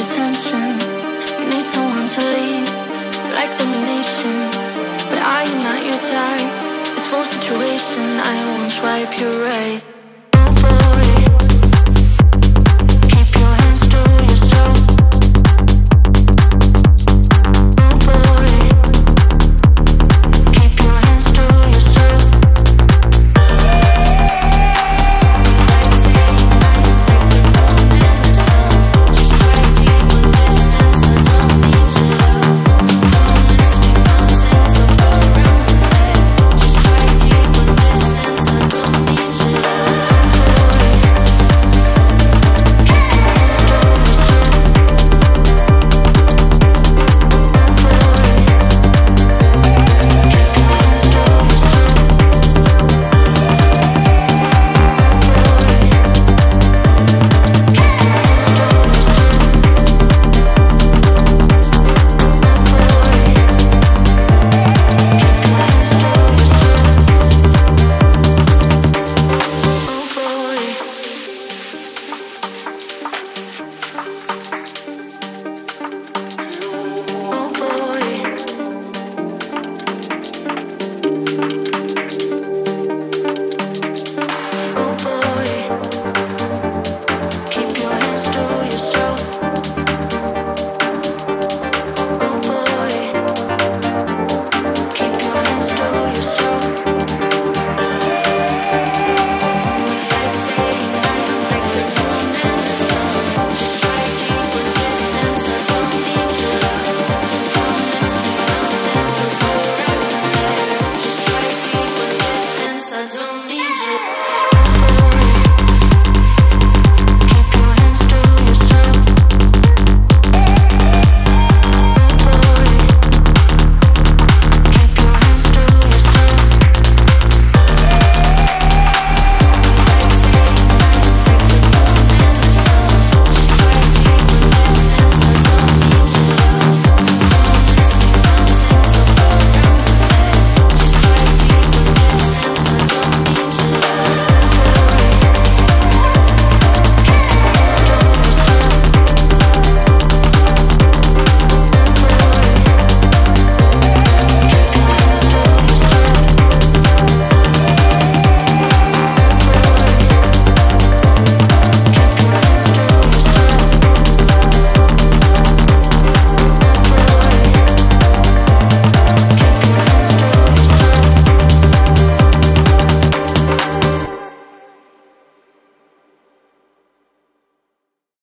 attention. You need someone to lead, like domination. But I am not your type. This full situation, I won't swipe your right.